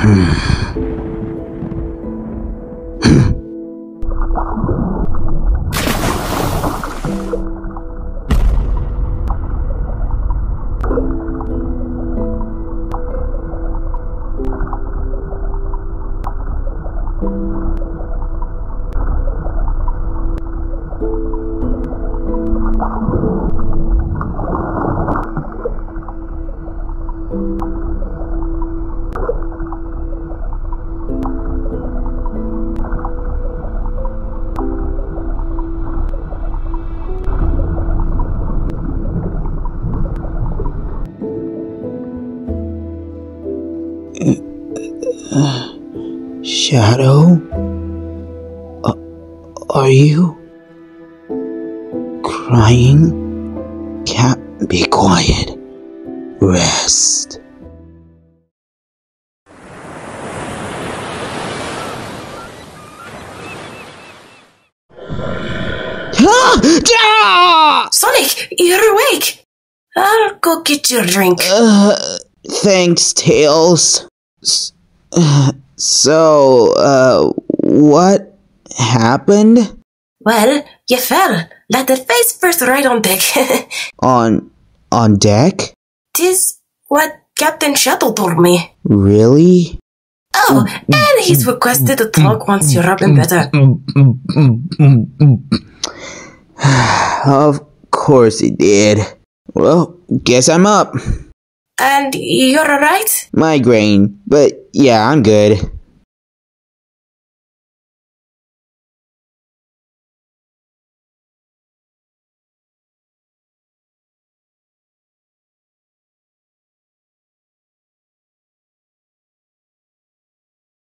Hmm. Shadow? Uh, are you crying? Can't be quiet. Rest. Sonic, you're awake. I'll go get you a drink. Uh, thanks, Tails. So, uh, what happened Well, you fell. Let the face first right on deck. on on deck? Tis what Captain Shadow told me. Really? Oh, mm, mm, and mm, he's requested to talk once you're up and better. of course he did. Well, guess I'm up. And you're alright? Migraine, but yeah, I'm good.